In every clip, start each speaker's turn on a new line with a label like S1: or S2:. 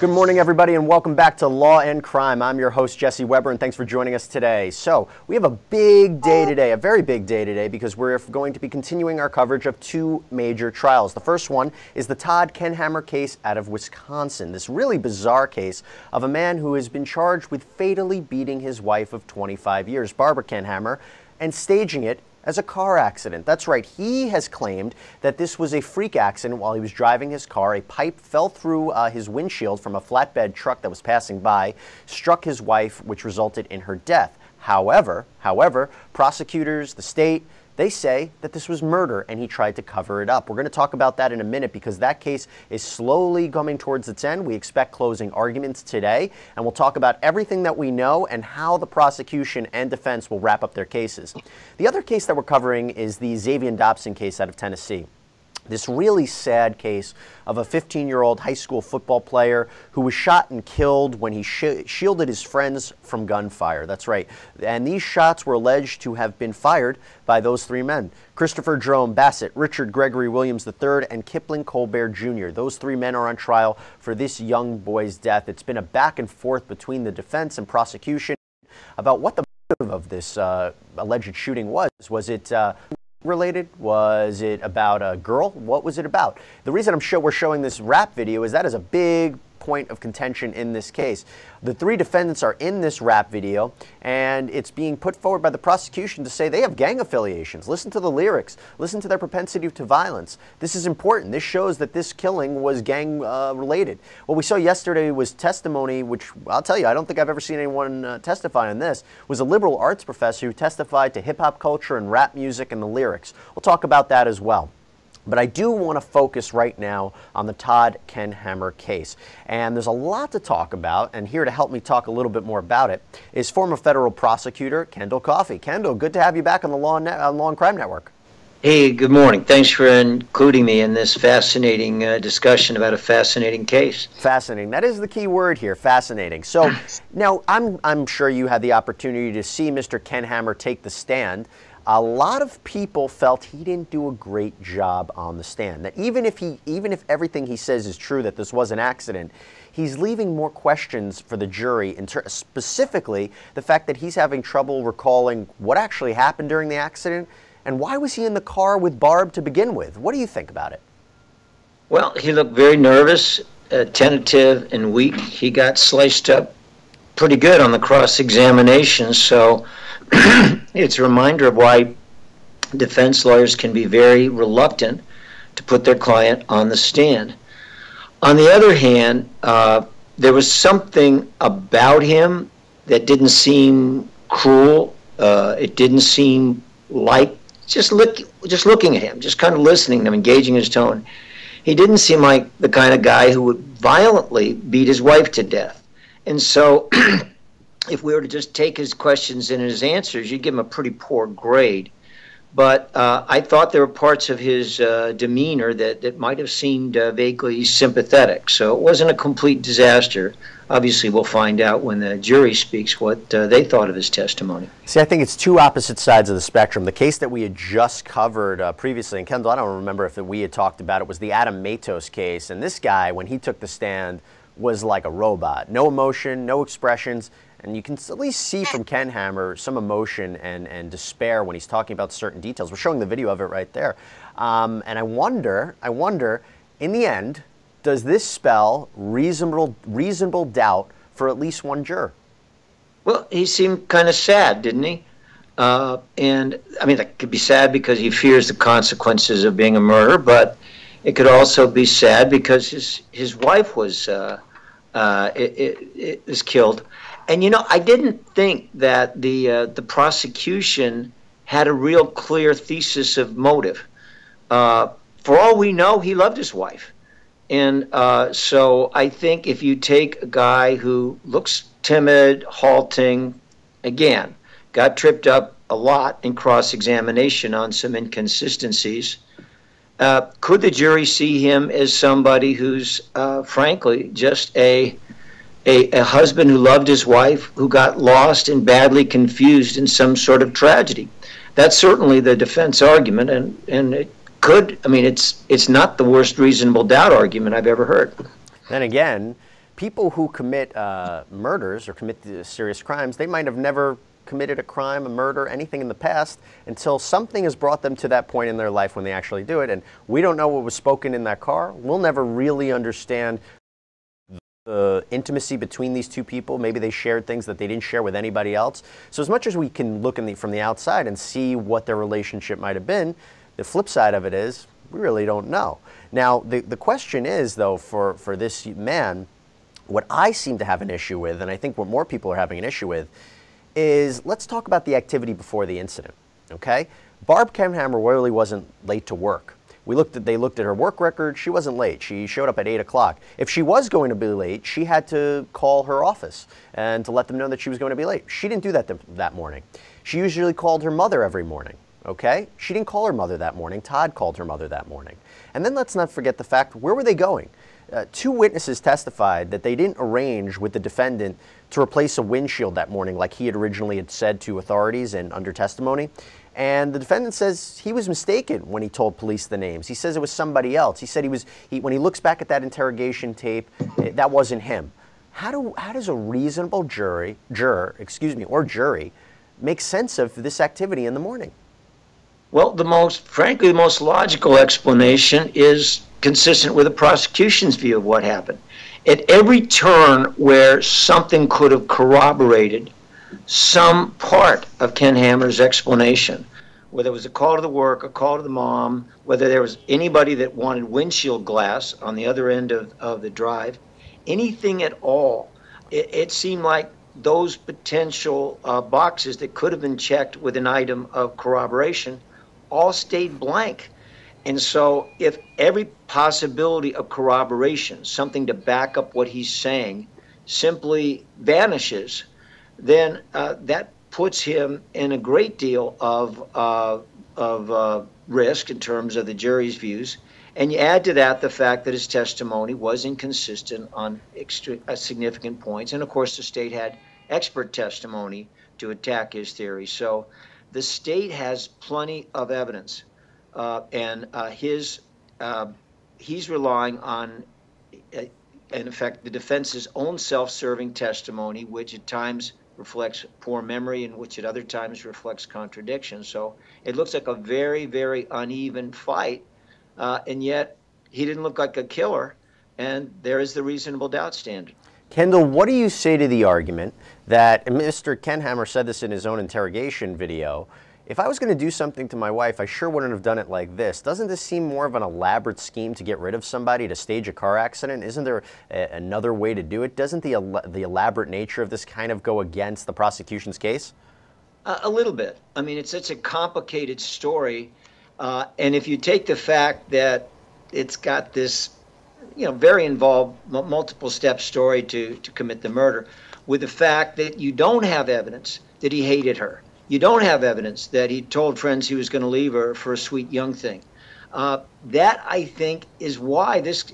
S1: Good morning, everybody, and welcome back to Law and Crime. I'm your host, Jesse Weber, and thanks for joining us today. So, we have a big day today, a very big day today, because we're going to be continuing our coverage of two major trials. The first one is the Todd Kendhammer case out of Wisconsin. This really bizarre case of a man who has been charged with fatally beating his wife of 25 years, Barbara Kendhammer, and staging it as a car accident. That's right, he has claimed that this was a freak accident while he was driving his car. A pipe fell through uh, his windshield from a flatbed truck that was passing by, struck his wife, which resulted in her death. However, however, prosecutors, the state, they say that this was murder and he tried to cover it up. We're going to talk about that in a minute because that case is slowly coming towards its end. We expect closing arguments today, and we'll talk about everything that we know and how the prosecution and defense will wrap up their cases. The other case that we're covering is the Zaevion Dobson case out of Tennessee this really sad case of a 15 year old high school football player who was shot and killed when he sh- shielded his friends from gunfire. That's right. And these shots were alleged to have been fired by those three men Christopher Jerome Bassett, Richard Gregory Williams III, and Kipling Colbert Jr. Those three men are on trial for this young boy's death. It's been a back and forth between the defense and prosecution about what the motive of this uh, alleged shooting was. Was it uh, related? Was it about a girl? What was it about? The reason I'm sure we're showing this rap video is that is a big point of contention in this case. The three defendants are in this rap video, and it's being put forward by the prosecution to say they have gang affiliations. Listen to the lyrics, listen to their propensity to violence. This is important. This shows that this killing was gang uh, related. What we saw yesterday was testimony, which I'll tell you, I don't think I've ever seen anyone uh, testify on this, was a liberal arts professor who testified to hip hop culture and rap music and the lyrics. We'll talk about that as well. But I do want to focus right now on the Todd Kendhammer case. And there's a lot to talk about, and here to help me talk a little bit more about it is former federal prosecutor Kendall Coffey. Kendall, good to have you back on the Law and, uh, Law and Crime Network.
S2: Hey, good morning. Thanks for including me in this fascinating uh, discussion about a fascinating case.
S1: Fascinating. That is the key word here, fascinating. So now I'm, I'm sure you had the opportunity to see Mr. Kendhammer take the stand a lot of people felt he didn't do a great job on the stand. That even if he, even if everything he says is true, that this was an accident, he's leaving more questions for the jury. Specifically, the fact that he's having trouble recalling what actually happened during the accident and why was he in the car with Barb to begin with. What do you think about it?
S2: Well, he looked very nervous, uh, tentative, and weak. He got sliced up pretty good on the cross examination, so. it's a reminder of why defense lawyers can be very reluctant to put their client on the stand. On the other hand, uh, there was something about him that didn't seem cruel. Uh, it didn't seem like just look, just looking at him, just kind of listening to him, engaging his tone. He didn't seem like the kind of guy who would violently beat his wife to death. And so if we were to just take his questions and his answers, you'd give him a pretty poor grade. But uh, I thought there were parts of his uh, demeanor that, that might have seemed uh, vaguely sympathetic. So it wasn't a complete disaster. Obviously, we'll find out when the jury speaks what uh, they thought of his testimony.
S1: See, I think it's two opposite sides of the spectrum. The case that we had just covered uh, previously, and Kendall, I don't remember if we had talked about it, was the Adam Matos case. And this guy, when he took the stand, was like a robot. No emotion, no expressions. And you can at least see from Kendhammer some emotion and, and despair when he's talking about certain details. We're showing the video of it right there. Um, and I wonder, I wonder, in the end, does this spell reasonable, reasonable doubt for at least one juror?
S2: Well, he seemed kind of sad, didn't he? Uh, and I mean, that could be sad because he fears the consequences of being a murderer, but it could also be sad because his his wife was uh, uh, it, it, was killed. And you know, I didn't think that the uh, the prosecution had a real clear thesis of motive. Uh, for all we know, he loved his wife, and uh, so I think if you take a guy who looks timid, halting, again, got tripped up a lot in cross examination on some inconsistencies. Uh, could the jury see him as somebody who's, uh, frankly, just a a, a husband who loved his wife who got lost and badly confused in some sort of tragedy. That's certainly the defense argument, and, and it could, I mean, it's, it's not the worst reasonable doubt argument I've ever heard.
S1: Then again, people who commit uh, murders or commit serious crimes, they might have never committed a crime, a murder, anything in the past until something has brought them to that point in their life when they actually do it. And we don't know what was spoken in that car. We'll never really understand the intimacy between these two people. Maybe they shared things that they didn't share with anybody else. So as much as we can look the, from the outside and see what their relationship might have been, the flip side of it is we really don't know. Now, the, the question is, though, for, for this man, what I seem to have an issue with, and I think what more people are having an issue with, is let's talk about the activity before the incident, okay? Barb Kendhammer really wasn't late to work. We looked at, they looked at her work record. She wasn't late. She showed up at 8 o'clock. If she was going to be late, she had to call her office and to let them know that she was going to be late. She didn't do that th that morning. She usually called her mother every morning, okay? She didn't call her mother that morning. Todd called her mother that morning. And then let's not forget the fact, where were they going? Uh, two witnesses testified that they didn't arrange with the defendant to replace a windshield that morning like he had originally had said to authorities and under testimony. And the defendant says he was mistaken when he told police the names. He says it was somebody else. He said he was, he, when he looks back at that interrogation tape, it, that wasn't him. How, do, how does a reasonable jury, juror, excuse me, or jury make sense of this activity in the morning?
S2: Well, the most, frankly, the most logical explanation is consistent with the prosecution's view of what happened. At every turn where something could have corroborated some part of Kendhammer's explanation, whether it was a call to the work, a call to the mom, whether there was anybody that wanted windshield glass on the other end of, of the drive, anything at all, it, it seemed like those potential uh, boxes that could have been checked with an item of corroboration all stayed blank. And so, if every possibility of corroboration, something to back up what he's saying, simply vanishes, then uh, that puts him in a great deal of, uh, of uh, risk in terms of the jury's views. And you add to that the fact that his testimony was inconsistent on extra, uh, significant points. And of course, the state had expert testimony to attack his theory. So the state has plenty of evidence. Uh, and uh, his, he's relying on in effect, the defense's own self serving testimony, which at times reflects poor memory and which at other times reflects contradiction. So it looks like a very, very uneven fight, uh, and yet he didn't look like a killer, and there is the reasonable doubt standard.
S1: Kendall, what do you say to the argument that Mr. Kendhammer said this in his own interrogation video if I was going to do something to my wife, I sure wouldn't have done it like this. Doesn't this seem more of an elaborate scheme to get rid of somebody, to stage a car accident? Isn't there a, another way to do it? Doesn't the, the elaborate nature of this kind of go against the prosecution's case?
S2: Uh, a little bit. I mean, it's such a complicated story. Uh, and if you take the fact that it's got this, you know, very involved multiple step story to, to commit the murder, with the fact that you don't have evidence that he hated her you don't have evidence that he told friends he was going to leave her for a sweet young thing. Uh, that, I think, is why this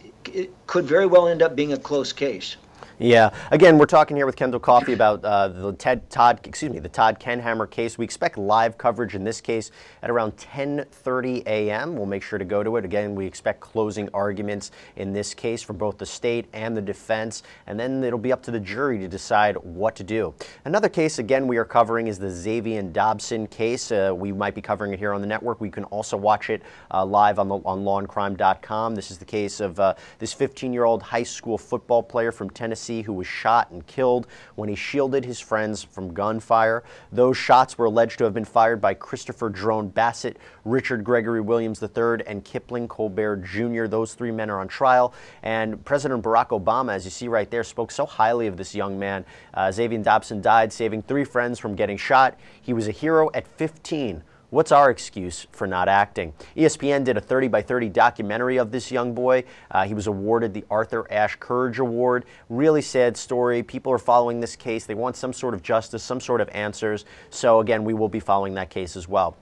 S2: could very well end up being a close case.
S1: Yeah. Again, we're talking here with Kendall Coffey about uh, the Ted Todd, excuse me, the Todd Kendhammer case. We expect live coverage in this case at around 10:30 a.m. We'll make sure to go to it. Again, we expect closing arguments in this case for both the state and the defense, and then it'll be up to the jury to decide what to do. Another case, again, we are covering is the Zaevion Dobson case. Uh, we might be covering it here on the network. We can also watch it uh, live on the on lawandcrime.com. This is the case of uh, this 15-year-old high school football player from Tennessee Who was shot and killed when he shielded his friends from gunfire. Those shots were alleged to have been fired by Christopher Jerome Bassett, Richard Gregory Williams III, and Kipling Colbert Jr. Those three men are on trial. And President Barack Obama, as you see right there, spoke so highly of this young man. Uh, Zaevion Dobson died, saving three friends from getting shot. He was a hero at 15 What's our excuse for not acting? ESPN did a 30 by 30 documentary of this young boy. Uh, he was awarded the Arthur Ashe Courage Award. Really sad story. People are following this case. They want some sort of justice, some sort of answers. So, again, we will be following that case as well.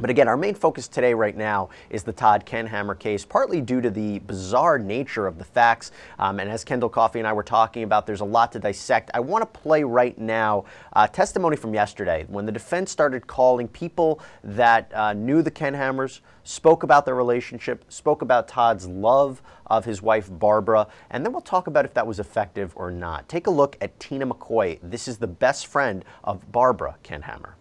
S1: But again, our main focus today, right now, is the Todd Kendhammer case, partly due to the bizarre nature of the facts. Um, and as Kendall Coffey and I were talking about, there's a lot to dissect. I want to play right now uh, testimony from yesterday when the defense started calling people that uh, knew the Kendhammers, spoke about their relationship, spoke about Todd's love of his wife, Barbara, and then we'll talk about if that was effective or not. Take a look at Tina McCoy. This is the best friend of Barbara Kendhammer.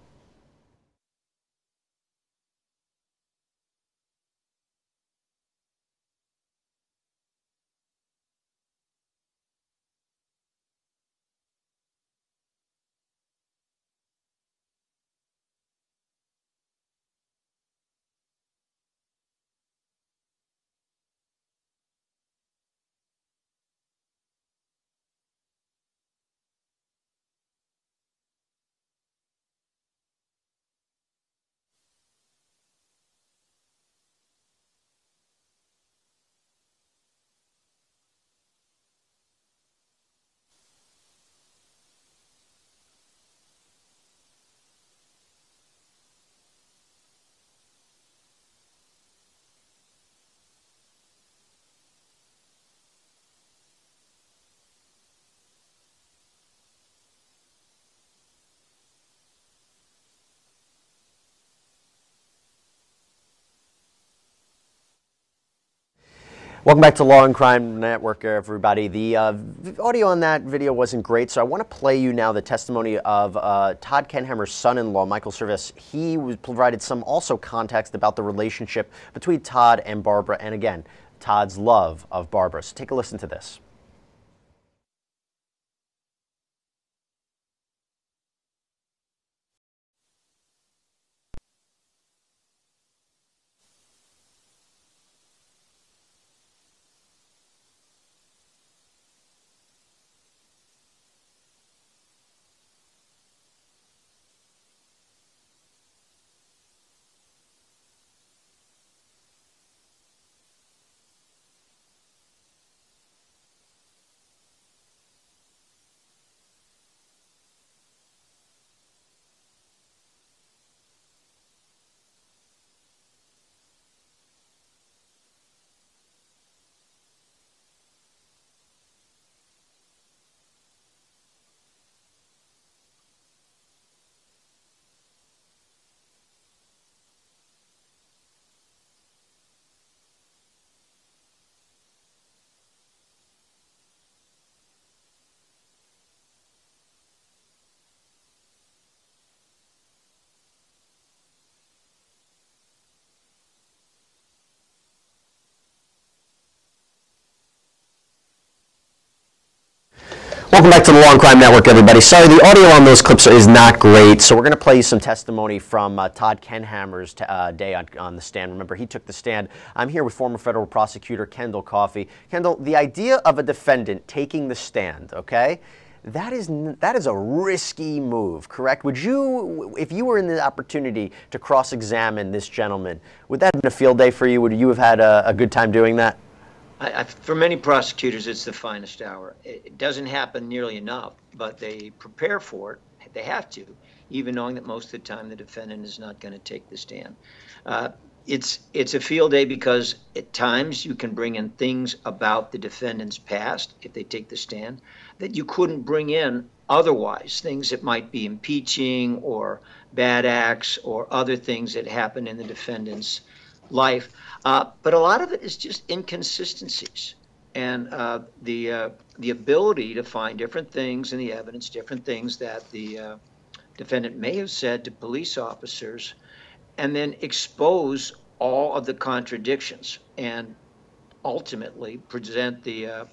S1: Welcome back to Law and Crime Network, everybody. The uh, audio on that video wasn't great, so I want to play you now the testimony of uh, Todd Kendhammer's son-in-law, Michael Service. He provided some also context about the relationship between Todd and Barbara, and again, Todd's love of Barbara. So take a listen to this. Welcome back to the Law and Crime Network, everybody. Sorry, the audio on those clips is not great, so we're going to play you some testimony from uh, Todd Kendhammer's uh, day on, on, the stand. Remember, he took the stand. I'm here with former federal prosecutor Kendall Coffey. Kendall, the idea of a defendant taking the stand, okay, that is that is a risky move, correct? Would you, if you were in the opportunity to cross-examine this gentleman, would that have been a field day for you? Would you have had a, a good time doing that?
S2: I, I, for many prosecutors, it's the finest hour. It, it doesn't happen nearly enough, but they prepare for it. They have to, even knowing that most of the time the defendant is not going to take the stand. Uh, it's it's a field day because at times you can bring in things about the defendant's past if they take the stand that you couldn't bring in otherwise things that might be impeaching or bad acts or other things that happen in the defendant's life uh, but a lot of it is just inconsistencies and uh, the uh, the ability to find different things in the evidence, different things that the uh, defendant may have said to police officers, and then expose all of the contradictions and ultimately present the uh,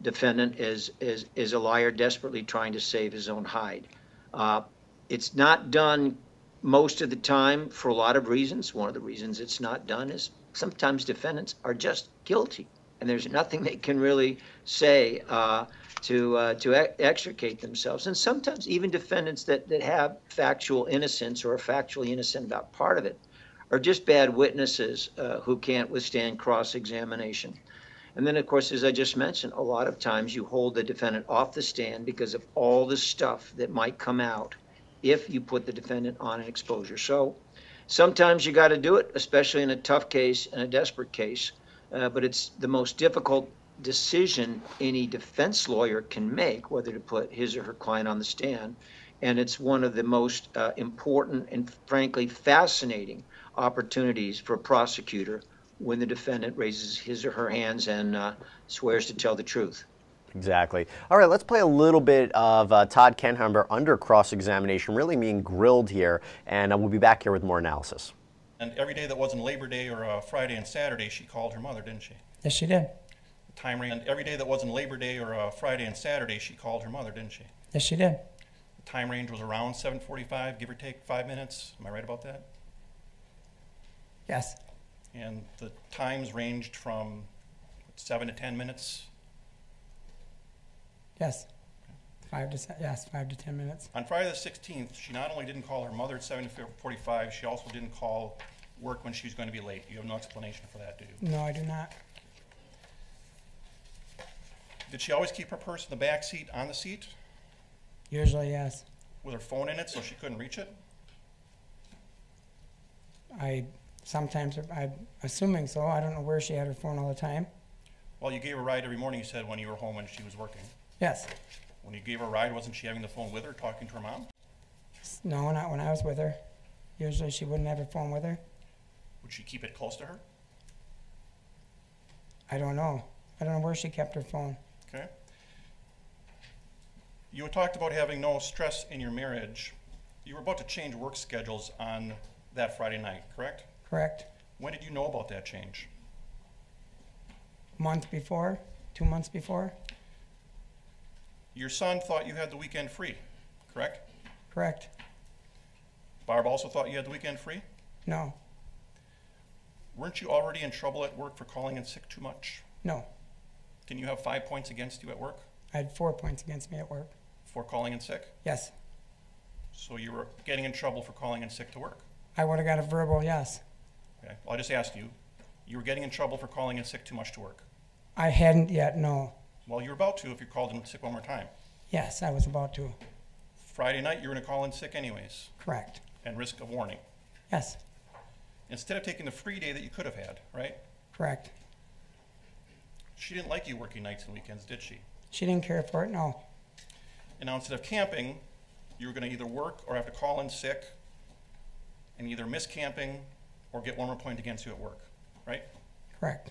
S2: defendant as, as a liar desperately trying to save his own hide. Uh, it's not done most of the time for a lot of reasons. One of the reasons it's not done is sometimes defendants are just guilty, and there's nothing they can really say uh, to uh, to extricate themselves. And sometimes even defendants that, that have factual innocence or are factually innocent about part of it are just bad witnesses uh, who can't withstand cross-examination. And then, of course, as I just mentioned, a lot of times you hold the defendant off the stand because of all the stuff that might come out if you put the defendant on an exposure. So sometimes you got to do it, especially in a tough case and a desperate case. Uh, but it's the most difficult decision any defense lawyer can make whether to put his or her client on the stand. And it's one of the most uh, important and frankly fascinating opportunities for a prosecutor when the defendant raises his or her hands and uh, swears to tell the truth.
S1: Exactly. All right, let's play a little bit of uh, Todd Kendhammer under cross examination, really being grilled here, and uh, we'll be back here with more analysis.
S3: And every day that wasn't Labor Day or uh, Friday and Saturday, she called her mother, didn't she?
S4: Yes, she did.
S3: The time range. And every day that wasn't Labor Day or uh, Friday and Saturday, she called her mother, didn't she?
S4: Yes, she did.
S3: The time range was around 7:45, give or take five minutes. Am I right about that?
S4: Yes.
S3: And the times ranged from seven to 10 minutes.
S4: Yes. Five to se- yes, five to ten minutes.
S3: On Friday the 16th, she not only didn't call her mother at 7:45, she also didn't call work when she was going to be late. You have no explanation for that, do you?
S4: No, I do not.
S3: Did she always keep her purse in the back seat on the seat
S4: Usually, yes.
S3: with her phone in it so she couldn't reach it?
S4: I sometimes I'm assuming so. I don't know where she had her phone all the time.
S3: Well, you gave her a ride every morning, you said, when you were home when she was working.
S4: Yes.
S3: When you gave her a ride, wasn't she having the phone with her, talking to her mom?
S4: No, not when I was with her. Usually, she wouldn't have her phone with her.
S3: Would she keep it close to her?
S4: I don't know. I don't know where she kept her phone.
S3: Okay. You had talked about having no stress in your marriage. You were about to change work schedules on that Friday night, correct?
S4: Correct.
S3: When did you know about that change?
S4: Month before, two months before.
S3: Your son thought you had the weekend free, correct?
S4: Correct.
S3: Barb also thought you had the weekend free?
S4: No.
S3: Weren't you already in trouble at work for calling in sick too much?
S4: No.
S3: Can you have five points against you at work
S4: I had four points against me at work.
S3: for calling in sick?
S4: Yes.
S3: So you were getting in trouble for calling in sick to work?
S4: I would have got a verbal yes.
S3: Okay. I'll just ask you. You were getting in trouble for calling in sick too much to work.
S4: I hadn't yet. No.
S3: Well, you're about to if you called in sick one more time.
S4: Yes, I was about to.
S3: Friday night, you're going to call in sick anyways
S4: Correct.
S3: and risk a warning.
S4: Yes.
S3: Instead of taking the free day that you could have had, right?
S4: Correct.
S3: She didn't like you working nights and weekends, did she?
S4: She didn't care for it. No.
S3: And now instead of camping, you were going to either work or have to call in sick and either miss camping or get one more point against you at work, right?
S4: Correct.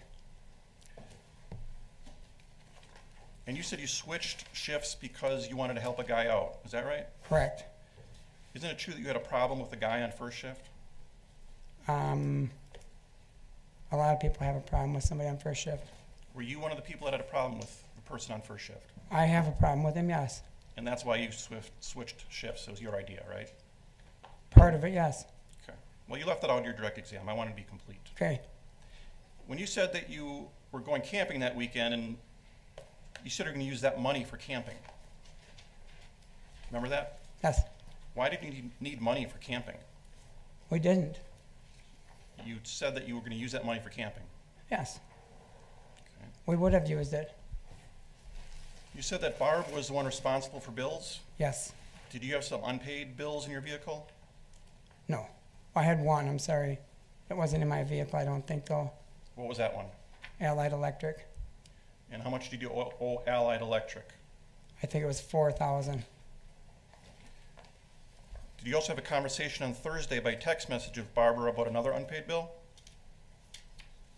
S3: And you said you switched shifts because you wanted to help a guy out. Is that right?
S4: Correct.
S3: Isn't it true that you had a problem with the guy on first shift?
S4: Um, a lot of people have a problem with somebody on first shift.
S3: Were you one of the people that had a problem with the person on first shift?
S4: I have a problem with him, yes.
S3: And that's why you swift, switched shifts. It was your idea, right?
S4: Part of it, yes.
S3: Okay. Well, you left that out in your direct exam. I wanted to be complete.
S4: Okay.
S3: When you said that you were going camping that weekend and you said you're going to use that money for camping. Remember that?
S4: Yes.
S3: Why did you need- need money for camping?
S4: We didn't.
S3: You said that you were going to use that money for camping.
S4: Yes.
S3: Okay.
S4: We would have used it.
S3: You said that Barb was the one responsible for bills.
S4: Yes.
S3: Did you have some unpaid bills in your vehicle?
S4: No. I had one, I'm sorry. It wasn't in my vehicle, I don't think, though.
S3: What was that one?
S4: Allied Electric.
S3: And how much did you owe, owe Allied Electric?
S4: I think it was 4000
S3: Did you also have a conversation on Thursday by text message with Barbara about another unpaid bill?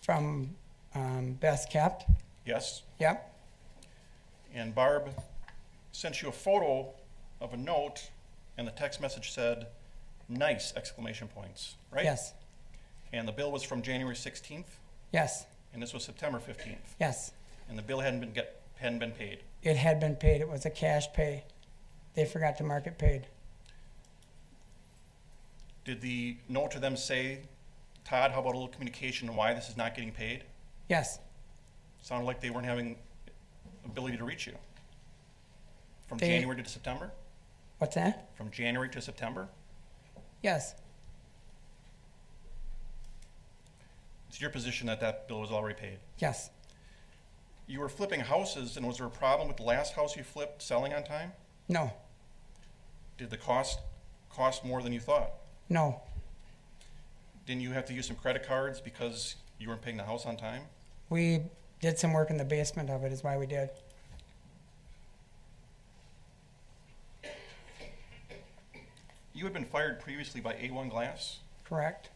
S4: from um, Best Kept.
S3: Yes.
S4: Yep.
S3: And Barb sent you a photo of a note, and the text message said, nice, exclamation points, right?
S4: Yes.
S3: And the bill was from January 16th,
S4: Yes.
S3: and this was September 15th,
S4: Yes.
S3: And the bill hadn't been get, hadn't been paid.
S4: It had been paid. It was a cash pay. They forgot to mark it paid.
S3: Did the note to them say, Todd, how about a little communication on why this is not getting paid?
S4: Yes.
S3: Sounded like they weren't having ability to reach you. From
S4: They-
S3: January to September?
S4: What's that?
S3: From January to September?
S4: Yes.
S3: It's your position that that bill was already paid.
S4: Yes.
S3: You were flipping houses, and was there a problem with the last house you flipped selling on time?
S4: No.
S3: Did the cost cost more than you thought?
S4: No.
S3: Didn't you have to use some credit cards because you weren't paying the house on time?
S4: We did some work in the basement of it, is why we did.
S3: You had been fired previously by A1 Glass,
S4: Correct?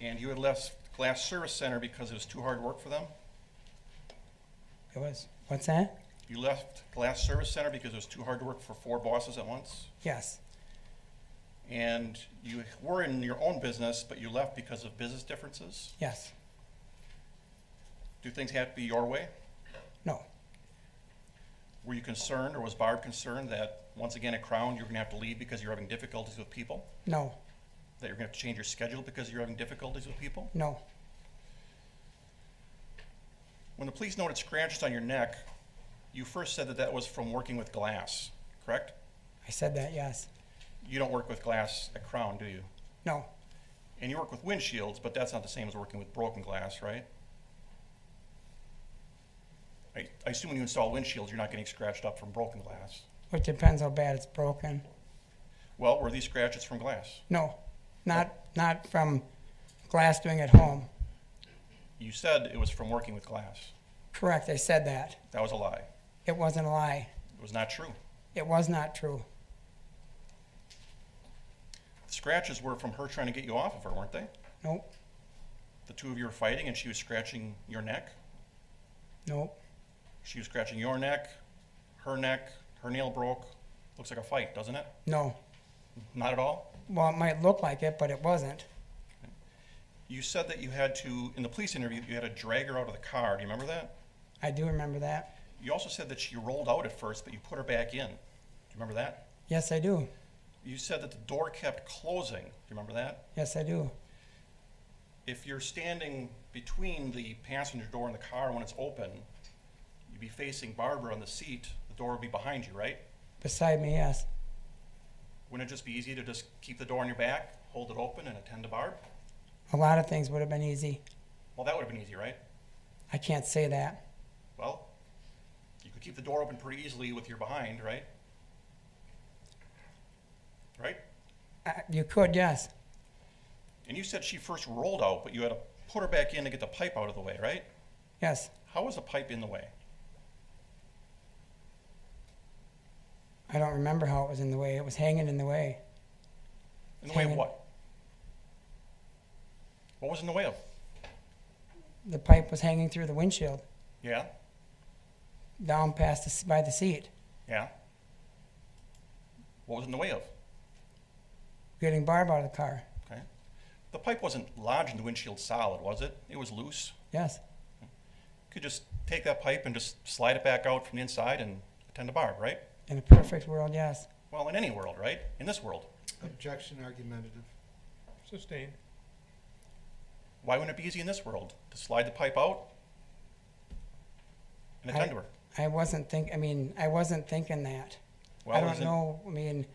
S3: and you had left Glass Service Center because it was too hard work for them?
S4: It was. What's that?
S3: You left Glass Service Center because it was too hard to work for four bosses at once?
S4: Yes.
S3: And you were in your own business, but you left because of business differences?
S4: Yes.
S3: Do things have to be your way?
S4: No.
S3: Were you concerned, or was Barb concerned that, once again at Crown, you're gonna have to leave because you're having difficulties with people?
S4: No.
S3: That you're gonna have to change your schedule because you're having difficulties with people?
S4: No.
S3: When the police noted scratches on your neck, you first said that that was from working with glass, correct?
S4: I said that, yes.
S3: You don't work with glass at Crown, do you?
S4: No.
S3: And you work with windshields, but that's not the same as working with broken glass, right? I, I assume when you install windshields, you're not getting scratched up from broken glass.
S4: It depends how bad it's broken.
S3: Well, were these scratches from glass?
S4: No. Not not from glass doing at home.
S3: You said it was from working with glass.
S4: Correct, I said that.
S3: That was a lie.
S4: It wasn't a lie.
S3: It was not true.
S4: It was not true.
S3: The scratches were from her trying to get you off of her, weren't they?
S4: Nope.
S3: The two of you were fighting and she was scratching your neck.
S4: Nope.
S3: She was scratching your neck, her neck, her nail broke. Looks like a fight, doesn't it?
S4: No.
S3: Not at all?
S4: Well, it might look like it, but it wasn't.
S3: You said that you had to, in the police interview, you had to drag her out of the car. Do you remember that?
S4: I do remember that.
S3: You also said that she rolled out at first, but you put her back in. Do you remember that?
S4: Yes, I do.
S3: You said that the door kept closing. Do you remember that?
S4: Yes, I do.
S3: If you're standing between the passenger door and the car when it's open, you'd be facing Barbara on the seat. The door would be behind you, right?
S4: Beside me, yes.
S3: Wouldn't it just be easy to just keep the door on your back, hold it open, and attend to Barb?
S4: A lot of things would have been easy.
S3: Well, that would have been easy, right?
S4: I can't say that.
S3: Well, you could keep the door open pretty easily with your behind, right? Right?
S4: Uh, you could, yes.
S3: And you said she first rolled out, but you had to put her back in to get the pipe out of the way, right?
S4: Yes.
S3: How was the pipe in the way?
S4: I don't remember how it was in the way. It was hanging in the way.
S3: In the way of what? What was in the way of?
S4: The pipe was hanging through the windshield,
S3: Yeah?
S4: down past the, s- by the seat,
S3: Yeah? What was in the way of?
S4: getting Barb out of the car.
S3: Okay. The pipe wasn't lodged in the windshield solid, was it? It was loose.
S4: Yes.
S3: You could just take that pipe and just slide it back out from the inside and attend to Barb, right?
S4: In a perfect world, yes.
S3: Well, in any world, right? In this world.
S5: Objection argumentative.
S6: Sustained.
S3: Why wouldn't it be easy in this world to slide the pipe out and attend to her?
S4: I wasn't think. I mean, I wasn't thinking that.
S3: Well,
S4: I don't know. I mean,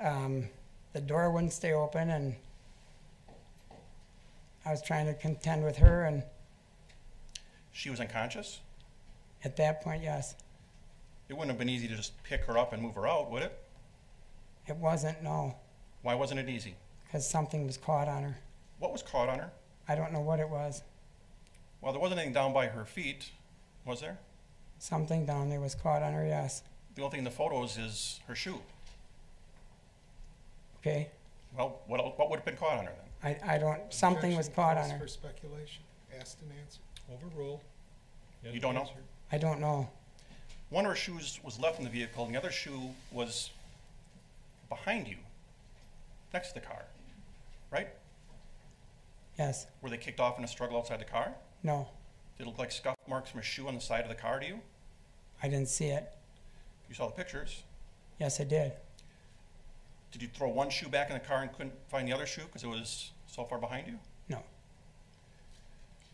S4: um, the door wouldn't stay open, and I was trying to contend with her, and
S3: She was unconscious.
S4: at that point, yes,
S3: It wouldn't have been easy to just pick her up and move her out, would it?
S4: it wasn't. No,
S3: Why wasn't it easy?
S4: because something was caught on her.
S3: What was caught on her?
S4: I don't know what it was.
S3: Well, there wasn't anything down by her feet, was there?
S4: Something down there was caught on her. Yes.
S3: The only thing in the photos is her shoe.
S4: Okay.
S3: Well, what else, what would have been caught on her then?
S4: I, I don't. Something was
S5: Objection
S4: caught on
S5: calls
S4: her.
S5: For speculation, asked and answered.
S6: Overruled.
S3: You don't know?
S6: Answered.
S4: I don't know.
S3: One of her shoes was left in the vehicle, and the other shoe was behind you, next to the car, right?
S4: Yes.
S3: Were they kicked off in a struggle outside the car?
S4: No.
S3: Did it look like scuff marks from a shoe on the side of the car to you?
S4: I didn't see it.
S3: You saw the pictures.
S4: Yes, I did.
S3: Did you throw one shoe back in the car and couldn't find the other shoe because it was so far behind you?
S4: No.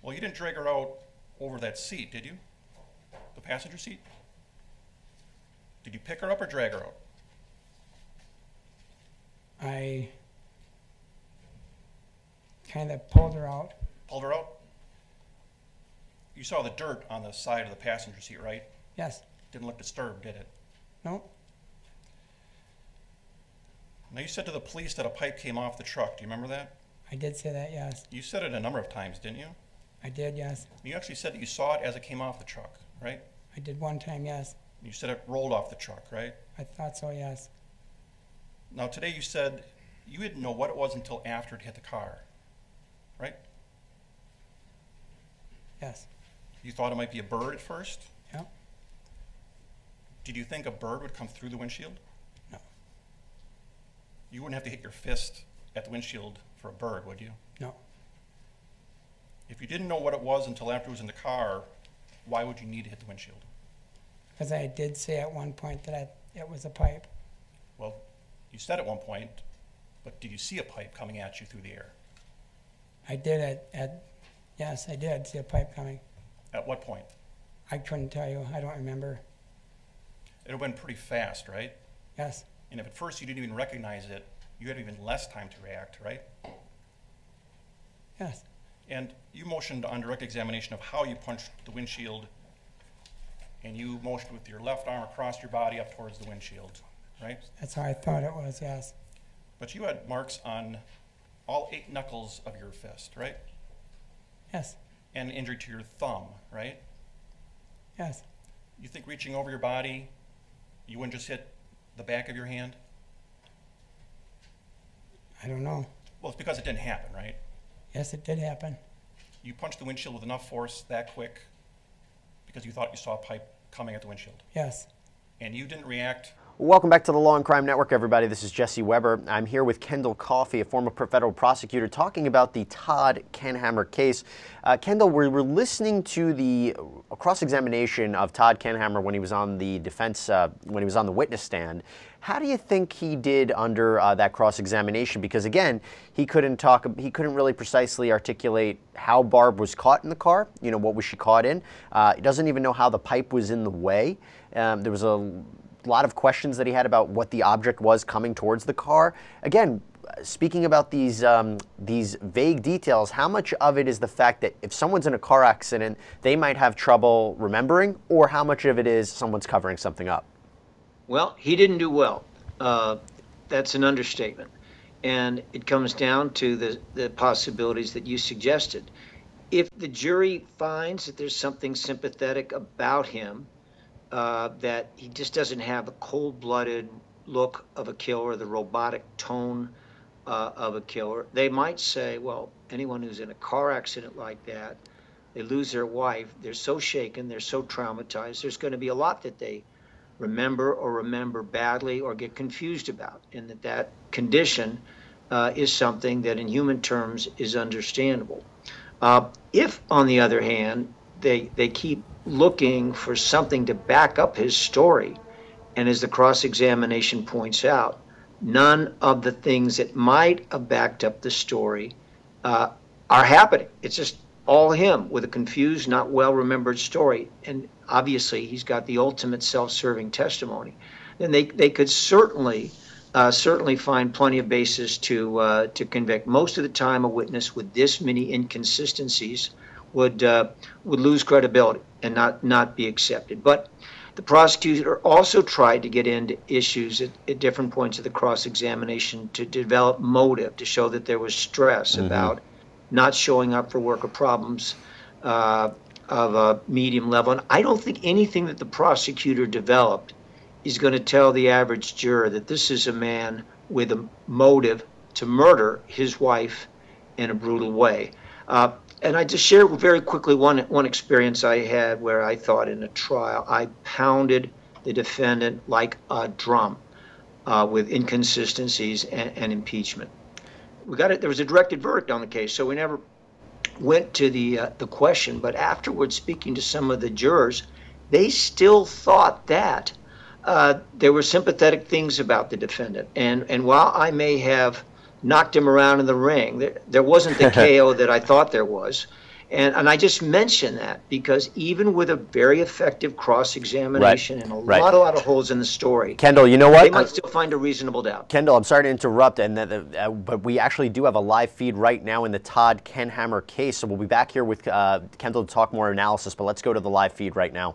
S3: Well, you didn't drag her out over that seat, did you? The passenger seat? Did you pick her up or drag her out?
S4: I kind of pulled her out.
S3: Pulled her out? You saw the dirt on the side of the passenger seat, right?
S4: Yes.
S3: Didn't look disturbed, did it?
S4: No.
S3: Now, you said to the police that a pipe came off the truck. Do you remember that?
S4: I did say that, yes.
S3: You said it a number of times, didn't you?
S4: I did, yes.
S3: You actually said that you saw it as it came off the truck, right?
S4: I did one time, yes.
S3: You said it rolled off the truck, right?
S4: I thought so, yes.
S3: Now, today you said you didn't know what it was until after it hit the car, right?
S4: Yes.
S3: You thought it might be a bird at first?
S4: Yep.
S3: Did you think a bird would come through the windshield?
S4: No.
S3: You wouldn't have to hit your fist at the windshield for a bird, would you?
S4: No.
S3: If you didn't know what it was until after it was in the car, why would you need to hit the windshield?
S4: Because I did say at one point that I, it was a pipe.
S3: Well, you said at one point, but did you see a pipe coming at you through the air?
S4: I did at, at yes, I did see a pipe coming.
S3: At what point?
S4: I couldn't tell you. I don't remember.
S3: It went pretty fast, right?
S4: Yes.
S3: And if at first you didn't even recognize it, you had even less time to react, right?
S4: Yes.
S3: And you motioned on direct examination of how you punched the windshield, and you motioned with your left arm across your body up towards the windshield, right?
S4: That's how I thought it was, yes.
S3: But you had marks on all eight knuckles of your fist, right?
S4: Yes.
S3: And injury to your thumb, right?
S4: Yes.
S3: You think reaching over your body, you wouldn't just hit the back of your hand?
S4: I don't know.
S3: Well, it's because it didn't happen, right?
S4: Yes, it did happen.
S3: You punched the windshield with enough force that quick because you thought you saw a pipe coming at the windshield.
S4: Yes.
S3: And you didn't react
S1: Welcome back to the Law and Crime Network, everybody. This is Jesse Weber. I'm here with Kendall Coffey, a former federal prosecutor, talking about the Todd Kendhammer case. Uh, Kendall, we were listening to the cross-examination of Todd Kendhammer when he was on the defense, uh, when he was on the witness stand. How do you think he did under uh, that cross-examination? Because again, he couldn't talk, he couldn't really precisely articulate how Barb was caught in the car. You know, what was she caught in? Uh, he doesn't even know how the pipe was in the way. Um, there was a lot of questions that he had about what the object was coming towards the car. Again, speaking about these um, these vague details, how much of it is the fact that if someone's in a car accident, they might have trouble remembering, or how much of it is someone's covering something up?
S2: Well, he didn't do well. Uh, that's an understatement. And it comes down to the, the possibilities that you suggested. If the jury finds that there's something sympathetic about him, uh, that he just doesn't have the cold-blooded look of a killer, the robotic tone uh, of a killer. They might say, well, anyone who's in a car accident like that, they lose their wife, they're so shaken, they're so traumatized, there's going to be a lot that they remember or remember badly or get confused about, and that that condition uh, is something that in human terms is understandable. Uh, if, on the other hand, they, they keep looking for something to back up his story. And as the cross examination points out, none of the things that might have backed up the story uh, are happening. It's just all him with a confused, not well remembered story. And obviously, he's got the ultimate self serving testimony. Then they, they could certainly. Uh, certainly find plenty of basis to uh, to convict. Most of the time, a witness with this many inconsistencies would uh, would lose credibility and not not be accepted. But the prosecutor also tried to get into issues at, at different points of the cross examination to develop motive to show that there was stress mm-hmm. about not showing up for work or problems uh, of a medium level. And I don't think anything that the prosecutor developed is going to tell the average juror that this is a man with a motive to murder his wife in a brutal way. Uh, and I just share very quickly one one experience I had where I thought in a trial I pounded the defendant like a drum uh, with inconsistencies and, and, impeachment. We got it. There was a directed verdict on the case, so we never went to the uh, the question. But afterwards, speaking to some of the jurors, they still thought that uh, there were sympathetic things about the defendant. And and while I may have knocked him around in the ring. There, there wasn't the KO that I thought there was. And, and I just mention that because even with a very effective cross examination right. and a
S1: right.
S2: lot, a lot of holes in the story,
S1: Kendall, you know what?
S2: They might still find a reasonable doubt.
S1: Kendall, I'm sorry to interrupt, and uh, but we actually do have a live feed right now in the Todd Kendhammer case. So we'll be back here with uh, Kendall to talk more analysis. But let's go to the live feed right now.